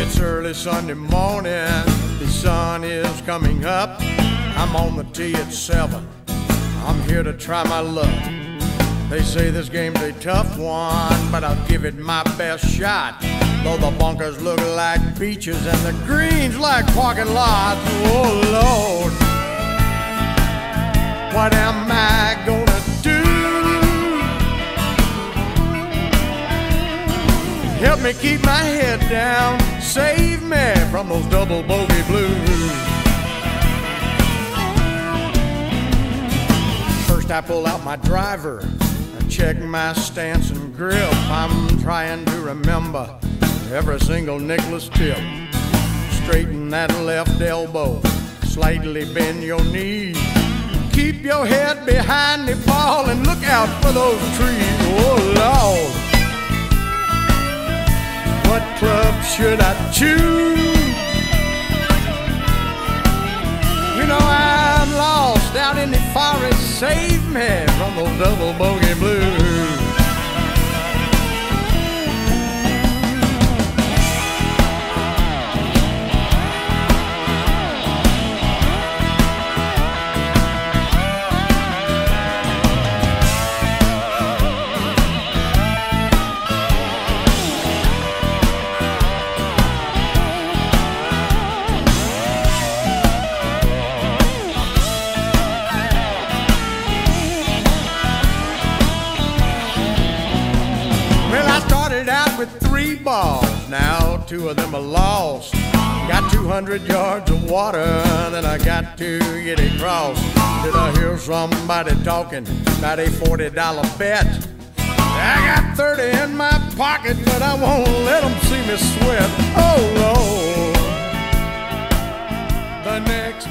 It's early Sunday morning, the sun is coming up. I'm on the tee at seven. I'm here to try my luck. They say this game's a tough one, but I'll give it my best shot. Though the bunkers look like beaches and the greens like parking lots. Oh Lord, what am me keep my head down, save me from those double bogey blues. First, I pull out my driver and check my stance and grip. I'm trying to remember every single Nicklaus tip. Straighten that left elbow, slightly bend your knee. Keep your head behind the ball and look out for those trees. Club should I choose? You know I'm lost out in the forest. Save me from those double bogey blues. Three balls. Now two of them are lost. Got 200 yards of water, then I got to get across. Did I hear somebody talking about a $40 bet? I got 30 in my pocket, but I won't let them see me sweat. Oh, Lord. The next